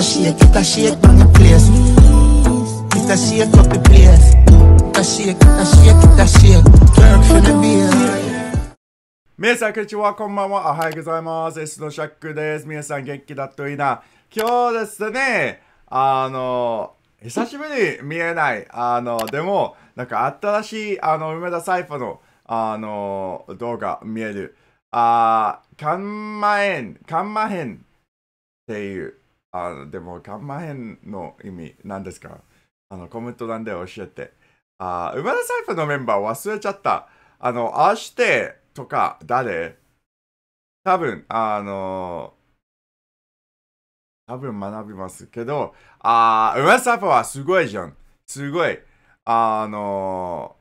a shake, it a shake on the place. It a shake up the place. It a shake, it a shake, it a shake. Work for the beer. 皆さん、こんにちは、こんばんは。おはようございます。S のシャックです。皆さん、元気だといいな。今日ですね、あの、久しぶりに見えない。あの、でも、なんか新しい、あの、梅田サイファーの、あの、動画見える。あー、カンマエン、カンマヘンっていう、あ、でも、カンマヘンの意味、何ですか？あの、コメント欄で教えて。あー、梅田サイファーのメンバー忘れちゃった。あの、ああして、とか、誰？多分、あの多分学びますけど、あー、ウエストアップはすごいじゃん。すごい。あの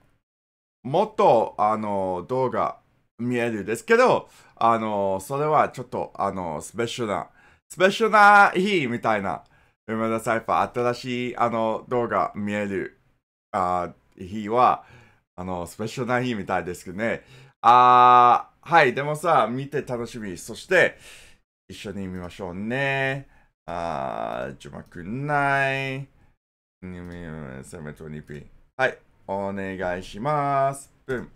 もっと、あの動画見えるですけど、あのそれはちょっと、あのスペシャルな、スペシャルな日みたいな、梅田サイファー、新しい、あの、動画見える、あ日は、あの、スペシャルな日みたいですけどね。あー、はい、でもさ、見て楽しみ。そして、一緒に見ましょうね。あー、字幕ない。720p。はい、お願いします。うん。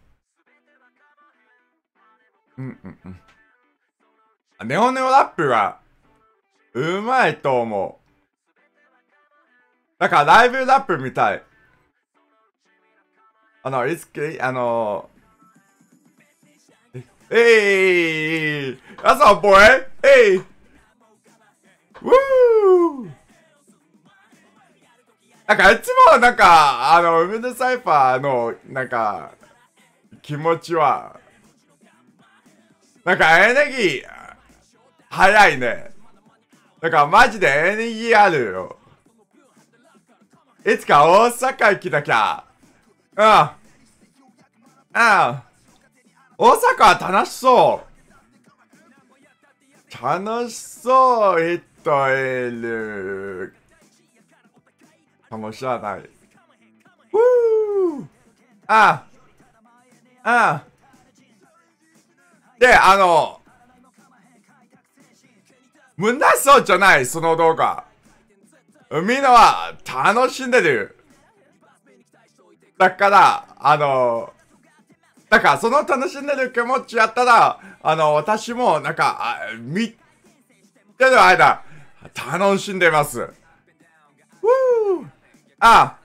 うんうんうん。ネオネオラップは、うまいと思う。なんかライブラップみたい。あの、いつけ、あの、Hey! That's our boy! Hey! Woo! なんかいつもなんか、あの、ウムネサイファーの、なんか、気持ちは、なんかエネルギー、早いね。なんかマジでエネルギーあるよ。いつか大阪行きなきゃ。うん。うん。大阪は楽しそう。楽しそう人いる。かもしれない。ふぅああで、あの、むなそうじゃない、その動画。みんなは楽しんでる。だから、あの、なんか、その楽しんでる気持ちやったら、あの、私も、なんか、あ見てる間、楽しんでます。ふぅあ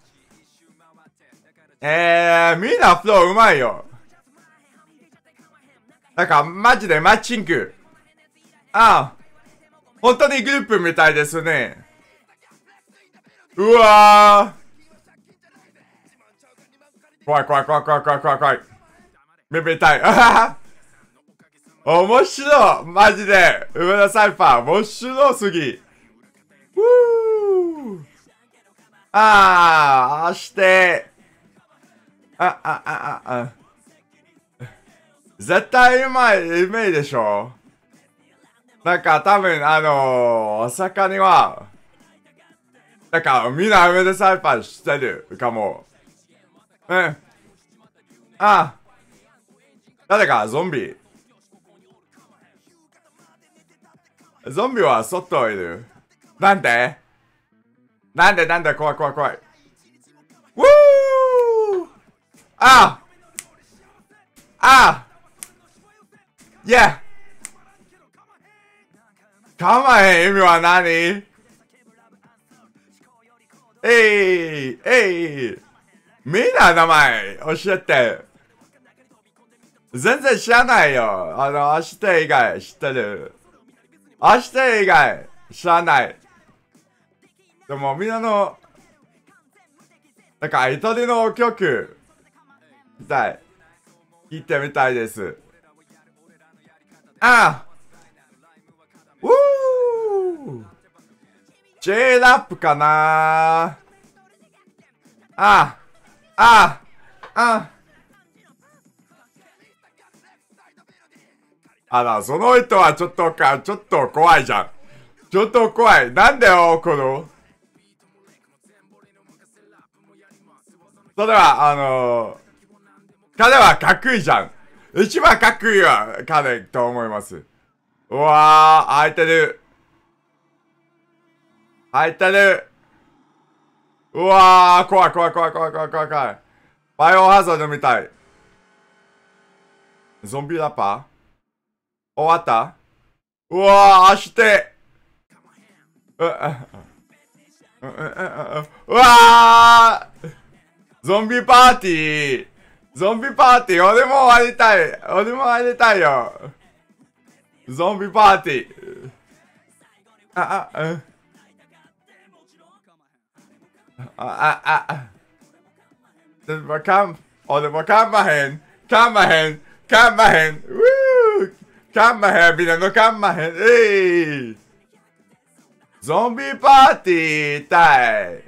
えー、みんなフローうまいよ。なんか、マジでマッチング。ああ本当にグループみたいですね。うわー。怖い怖い怖い怖い怖い怖い怖い。めめたい。面白いマジで梅田サイファー面白すぎふぅあー、あして。あ、あ、あ、あ、あ。絶対うまい、うめいでしょなんか多分、あのー、大阪には、なんかみんな梅田サイファー知ってるかも。うん。あ、誰かゾンビゾンビは外いる。なんで？なんでなんで？怖い怖い怖い。ウーああいや構えん意味は何？えいえいみんな名前教えて。全然知らないよ。あの、明日以外知ってる。明日以外知らない。でもみんなの、なんかイタリの曲、みたい。聞いてみたいです。あウ !J ラップかなあああああ,あら、その人はちょっとか、ちょっと怖いじゃん。ちょっと怖い。なんでよ、この。それは、あのー、彼はかっこいいじゃん。一番かっこいいわ、彼と思います。うわー、開いてる。入ってるうわー、怖い怖い怖い怖い怖い怖い怖い。バイオハザードみたい。ゾンビラッパー？終わった？うわー、足手。ううわーゾンビパーティー。ゾンビパーティー俺も入りたい。俺も入りたいよ。ゾンビパーティー。あ、あ、うん。あ、あ、あ。でもかん、俺もかんまへん。かんまへん。かんまへん。うーかんまへん。みんなのかんまへん。えい。ゾンビパーティー行きたい。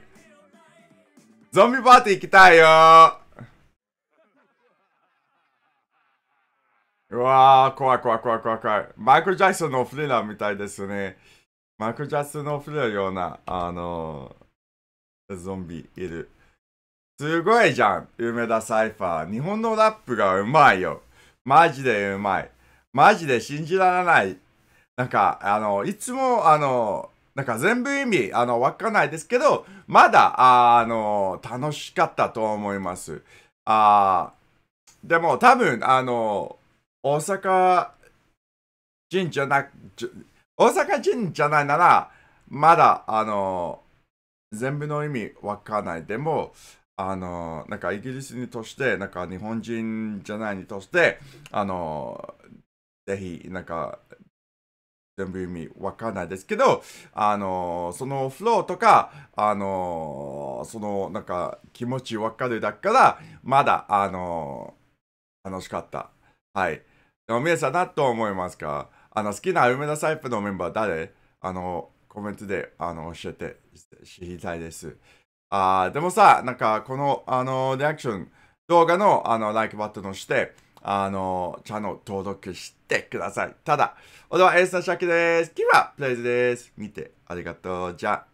ゾンビパーティー行きたいよ。うわー、怖い怖い怖い怖い怖い。マイクル・ジャクソンのフリラーみたいですね。マイクル・ジャクソンのフリラーような、あのー、ゾンビいる。すごいじゃん、梅田サイファー。日本のラップがうまいよ。マジでうまい。マジで信じられない。なんか、あの、いつも、あの、なんか全部意味、あの、わかんないですけど、まだ、あの、楽しかったと思います。あでも多分、あの、大阪人じゃなく、大阪人じゃないなら、まだ、あの、全部の意味わかんない。でも、あの、なんかイギリスにとして、なんか日本人じゃないにとして、あの、ぜひ、なんか、全部意味わかんないですけど、あの、そのフローとか、あの、その、なんか気持ちわかるだから、まだ、あの、楽しかった。はい。でも皆さん何と思いますか？あの、好きな梅田サイプのメンバー誰？あの、コメントで、あの、教えて知りたいです。あでもさ、なんか、この、あの、リアクション動画の、あの、like バトンをして、あの、チャンネル登録してください。ただ、俺はエースのシャキです。キーはプレイズです。見てありがとう。じゃあ。